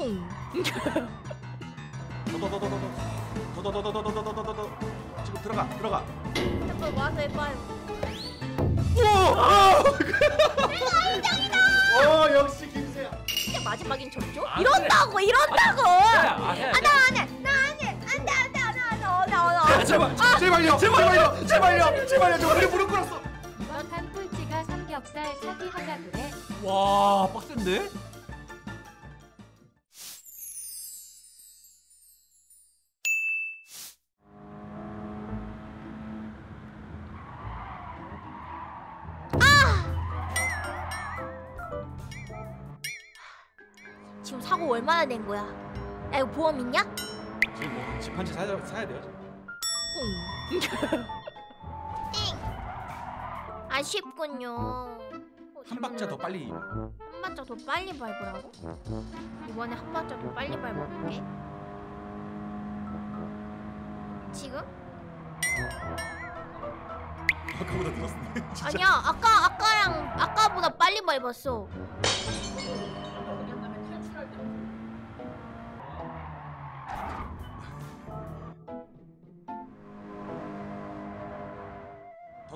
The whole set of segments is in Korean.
콩. 더더더더더더더더더더더더더더더더 지금 들어가 들어가 잠깐 와서 해봐요. 어 역시 김세야 진짜 마지막인 졌죠? 아, 이런다고 이런다고. 야, 아, 해야 돼. 나 안해 나 안해 안돼 안돼 안돼 안돼 안돼 안돼. 제발 제발요 제발요 제발요 제발요 저 우리 무릎 꿇었어 이번 한 꼴찌가 삼겹살 사기 하자 그래. 와 빡센데? 사고 얼마나 낸 거야? 야 이거 보험 있냐? 지금 뭐 집 한채 사야, 사야 돼요 콩. 아쉽군요. 한 박자 더 빨리 한 박자 더 빨리 밟으라고? 이번에 한 박자 더 빨리 밟아볼게. 지금? 아까보다 진짜 아니야 아까 아까랑 아까보다 빨리 밟았어.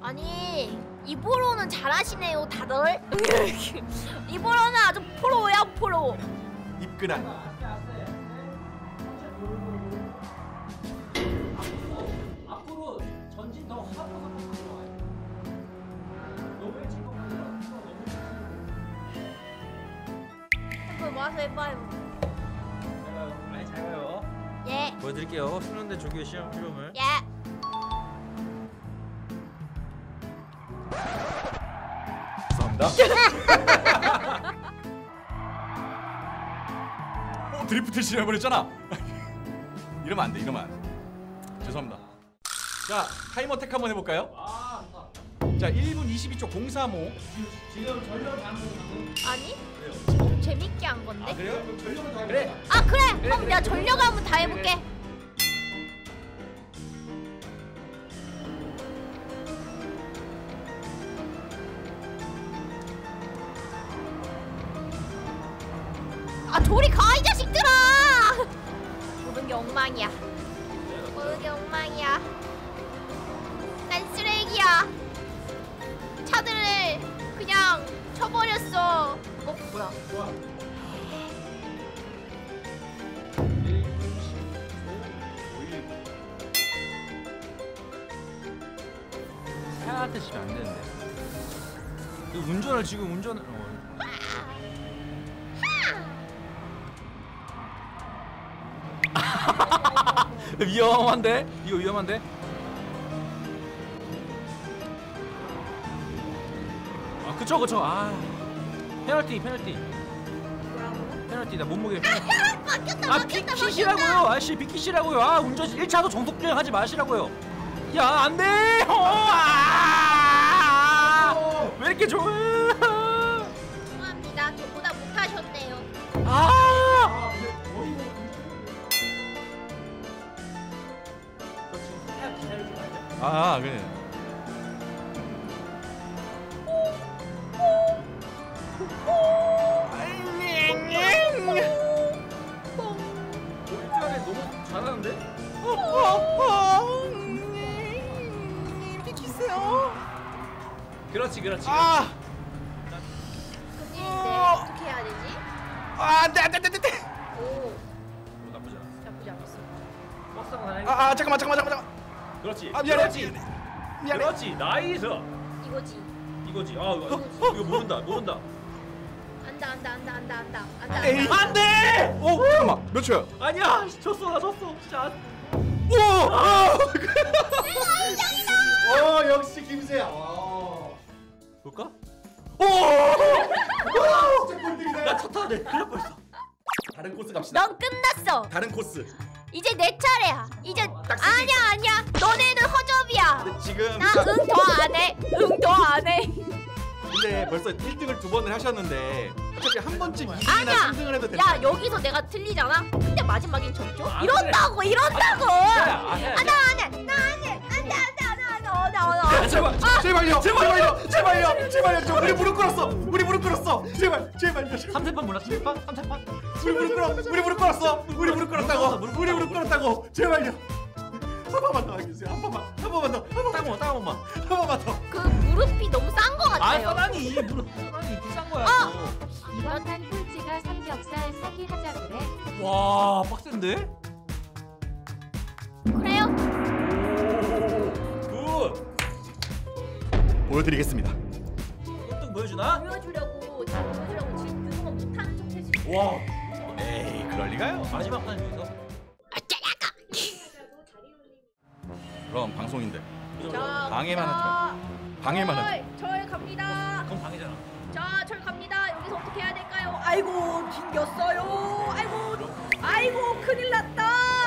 아니 입으로는 잘하시네요 다들. 입으로는 아주 프로야 프로. 입근한. 와서 해봐요. 잘 가요 아니 잘 가요. 예. 보여드릴게요. 수련대 조교 시험 필요물 예. 죄송합니다 어 드리프트 실해버렸잖아 이러면 안돼 이러면 안돼 죄송합니다 자 타이머 택 한번 해볼까요? 자 1분 22초 035 지금 전력 방송 아니? 지금 재밌게 한 건데? 그래요? 그럼 전력을 다 그래. 아 그래. 그럼 내가 전력 한번 다 해볼게. 아 저리 가 이 자식들아! 모든 게 엉망이야. 모든 게 엉망이야. 난 쓰레기야. 차들을 그냥 쳐버렸어. 어 뭐야? 차한테 치면 안 되는데. 그 운전을 지금 운전을. 어. 위험한데? 이거 위험한데? 아 그쵸 그쵸. 아 페널티 페널티. 페널티 나 몸무게 바뀌었다 아 바뀌었다 비키시라고요. 아저씨 비키시라고요. 아 운전 1차도 정속주행 하지 마시라고요. 야 안돼! 어, 아! 왜 이렇게 좋아 그렇지 그렇지 아! 큰일인데 어떻게 해야 되지? 아, 안돼 안돼 안돼 안돼. 오. 나쁘지 않아. 나쁘지 않았어. 다행히 아, 아 잠깐만 잠깐만 잠깐만 그렇지. 아 미안해. 그렇지. 미안해. 그렇지. nice. 이거지. 이거지. 아 이거, 이거 모른다 모른다. 안다 안다 안다 안다 안다. 안다. 에이. 안다. 안돼! 오 잠깐만. 몇 초야? 아니야. 졌어 나 졌어. 진짜. 오! 아! 어 역시 김세야. 와. 볼까? 오! 나차 타야 돼 큰일 날 뻔했어 다른 코스 갑시다. 넌 끝났어. 다른 코스. 이제 내 차례야. 이제 딱 쓰기. 아니야 아니야. 너네는 허접이야. 지금 나 응 더 안 해. 응 더 안 해. 근데 벌써 1등을 두 번을 하셨는데 어차피 한 번쯤 2등이나 아니야. 3등을 해도 된다. 야 여기서 내가 틀리잖아. 근데 마지막엔 졌죠? 아, 이런다고 이런다고. 야, 아, 야, 야. 아, 나 안 해. 나 안 해. 돼, 안 돼. 제발, 제발요, 제발요, 제발요, 제발요. 저 우리 무릎 꿇었어. 우리 무릎 꿇었어. 제발, 제발요. 제발. 3세판 몰랐어? 3세판? 3세판? 우리 무릎 꿇어. 우리 무릎 꿇었어. 우리 무릎 꿇었다고. 우리 무릎 꿇었다고. 제발요. 한 번만 더 하겠어요. 한 번만. 한 번만 더. 한 번만. 따고 엄마 한 번만 더. 그 무릎이 너무 싼거아 같아요. 써다니 무릎 써다니 비싼 거야 이번 판 꼴찌가 삼겹살 사기 하자 그래. 와 빡센데? 그래요? 보여드리겠습니다. 1등 보여주나? 보여주려고 지금 보여주려고 지금 그거 못하는 척 해주고. 와 에이, 그럴 리가요. 마지막 판 중에서 그럼 방송인데 자, 방해만 하지 마. 방해만 하지. 절, 절 갑니다. 그건 방해잖아 자, 절 갑니다. 여기서 어떻게 해야 될까요? 아이고, 튕겼어요. 아이고, 아이고, 큰일 났다.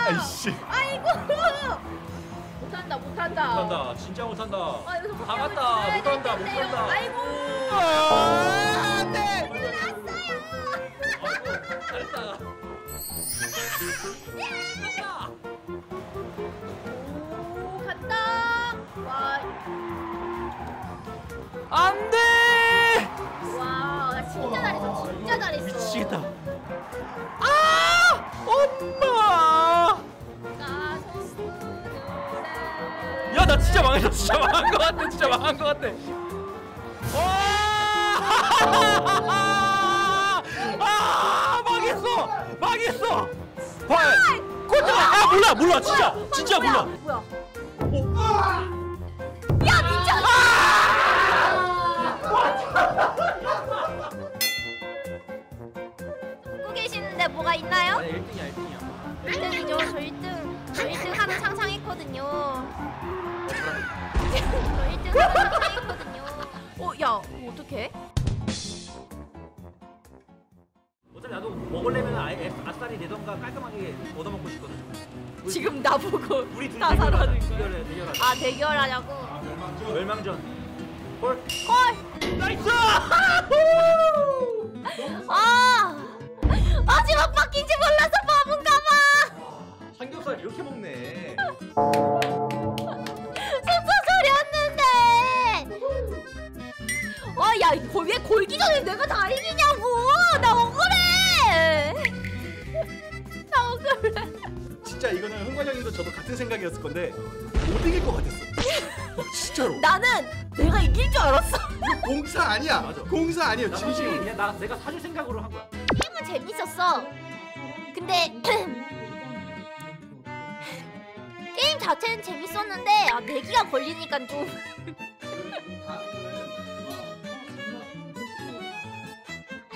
아이씨. 아이고, 못한다, 못한다. 못한다 진짜 못한다 아, 여기서 다 포기하고 갔다. 있어야 될 못한다. 못한다. 아이고, 안돼. 큰일 났어요. 잘했다 오, 간다. 와, 안돼 와, 나 진짜 잘했어, 진짜 잘했어. 미치겠다 진짜 망했어 진짜 망한 거 같아 진짜 망한 거 같아. 와! 아 망했어! 망했어! 봐 꼴찌가 아 몰라 몰라 진짜 진짜 뭐야, 몰라. 뭐야? 야, 진짜. 듣고 계시는데 뭐가 있나요? 아니 1등이야 1등 1등 하는 상상했거든요. 어, 야, 어떡해? 어차피 나도 먹으려면 아예 아싸리 내던가 깔끔하게 얻어먹고 싶거든 지금 나보고 우리 둘이 다 살아는 거야? 대결해 대결하자 아, 대결하냐고? 멸망전 헐 헐! 나이스 아! 마지막 바뀐지 몰라서 흥관장님도 저도 같은 생각이었을 건데 못 이길 것 같았어. 어, 진짜로. 나는 내가 이길 줄 알았어. 공사 아니야. 맞아. 공사. 나 솔직히 진심. 그냥 나 내가 사줄 생각으로 한 거야 게임은 재밌었어. 근데 게임 자체는 재밌었는데 아, 내기가 걸리니까 좀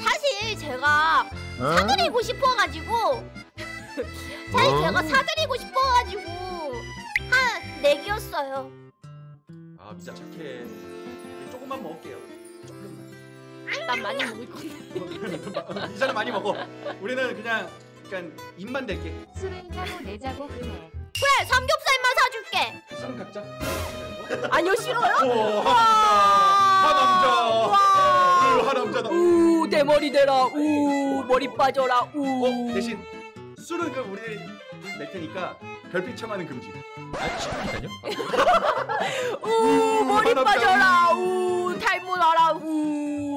사실 제가 사드리고 싶어가지고 사실 제가 사드리고 싶어가지고 한 내기였어요. 아 미자 착해. 조금만 먹을게요. 조금만. 난 많이 먹을 건데. 이자는 많이 먹어. 우리는 그냥 약간 입만 댈게. 술은 사고 내자고 그래. 그래 삼겹살만 사줄게. 쌈 각자. 아니요 싫어요? 오 하남자. 와. 하남자. 하남자다. 우 대머리 대라 우 머리 빠져라 어우 대신 술은 그 우리 낼 테니까 별빛 참하는 금지. 아 친구니까요 우 머리. 빠져라 우 탈모 나라 우